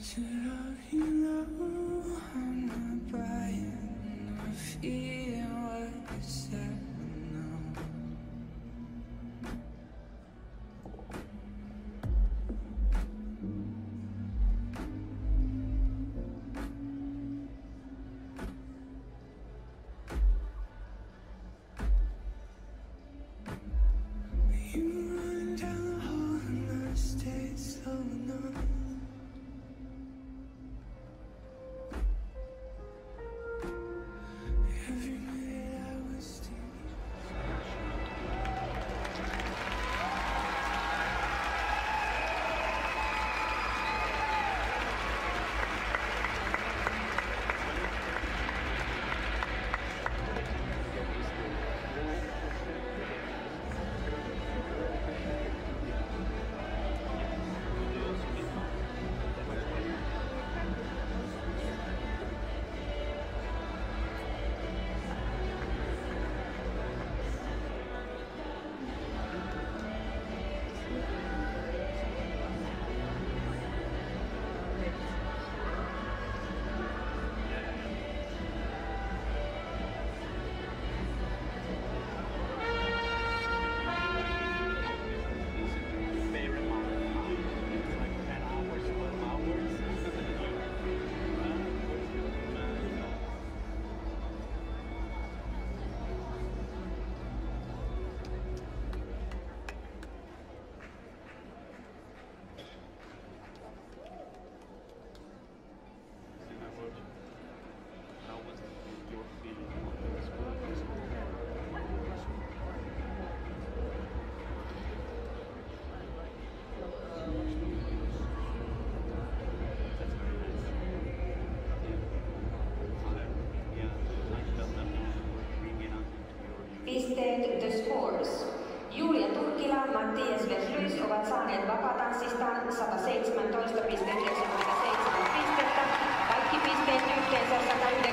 Is it you hero? I'm not buying my feet. Mattias Veslys ovat saaneet vapaatanssistaan 117,97 pistettä. Kaikki pisteet yhteensä